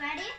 ready?